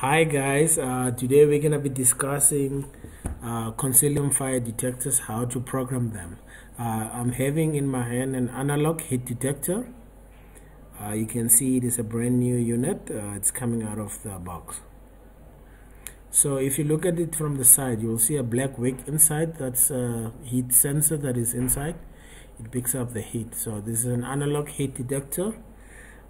Hi guys, uh, today we're gonna be discussing uh, Consilium fire detectors, how to program them. Uh, I'm having in my hand an analog heat detector. Uh, you can see it is a brand new unit, uh, it's coming out of the box. So if you look at it from the side, you will see a black wick inside, that's a heat sensor that is inside. It picks up the heat. So this is an analog heat detector.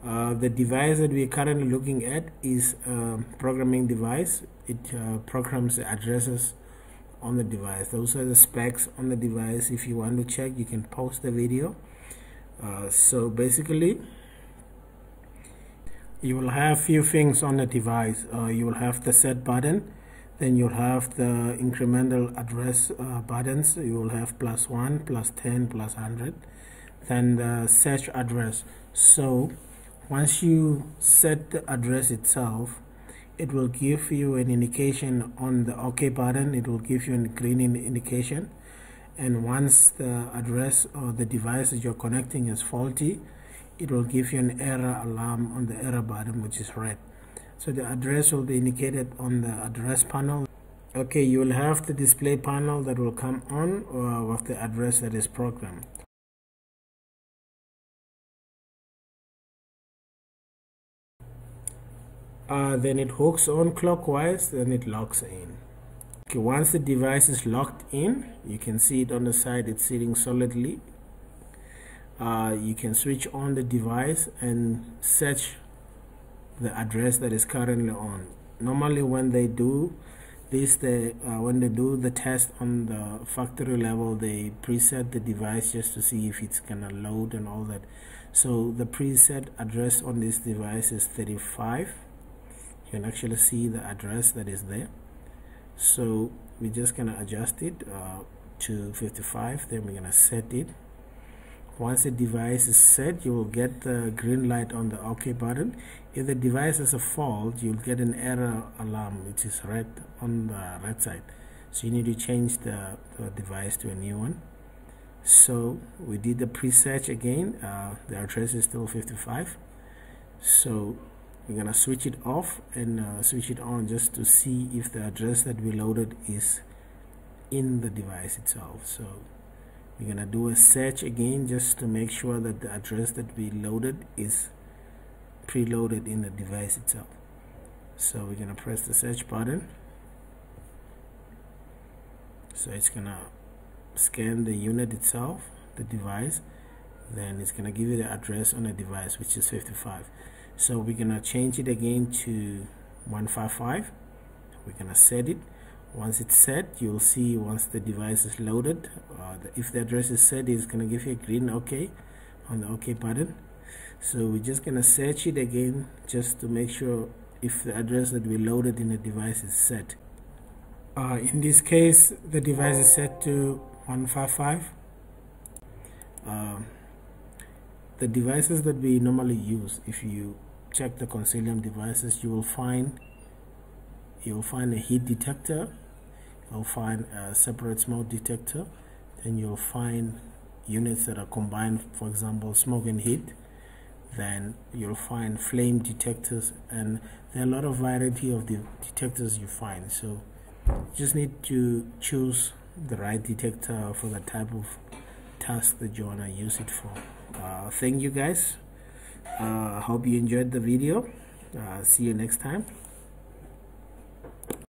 Uh, the device that we're currently looking at is a programming device. It uh, programs the addresses on the device. Those are the specs on the device. If you want to check, you can pause the video. Uh, so basically, you will have few things on the device. Uh, you will have the set button, then you'll have the incremental address uh, buttons. You will have plus one, plus 10, plus 100, then the search address. So once you set the address itself it will give you an indication on the OK button. It will give you a green indication. And once the address or the device that you're connecting is faulty it will give you an error alarm on the error button which is red. So the address will be indicated on the address panel. Okay you will have the display panel that will come on uh, with the address that is programmed uh, then it hooks on clockwise then it locks in. Okay once the device is locked in you can see it on the side it's sitting solidly. Uh, you can switch on the device and search the address that is currently on. Normally when they do this they uh, when they do the test on the factory level they preset the device just to see if it's gonna load and all that. So the preset address on this device is 35 you can actually see the address that is there. So we're just gonna adjust it uh, to 55 then we're gonna set it. Once the device is set you will get the green light on the OK button. If the device has a fault you'll get an error alarm which is red on the right side. So you need to change the, the device to a new one. So we did the pre-search again uh, the address is still 55 so we're gonna switch it off and uh, switch it on just to see if the address that we loaded is in the device itself. So we're gonna do a search again just to make sure that the address that we loaded is preloaded in the device itself. So we're gonna press the search button. So it's gonna scan the unit itself the device. Then it's gonna give you the address on the device which is 55 so we're gonna change it again to 155 we're gonna set it. Once it's set you'll see once the device is loaded uh, the, if the address is set it's gonna give you a green OK on the OK button. So we're just gonna search it again just to make sure if the address that we loaded in the device is set. Uh, in this case the device is set to 155 uh, the devices that we normally use if you check the Consilium devices you will find you will find a heat detector you'll find a separate smoke detector then you'll find units that are combined for example smoke and heat then you'll find flame detectors and there are a lot of variety of the detectors you find. So you just need to choose the right detector for the type of task that you want to use it for uh, thank you guys. Uh, hope you enjoyed the video. Uh, see you next time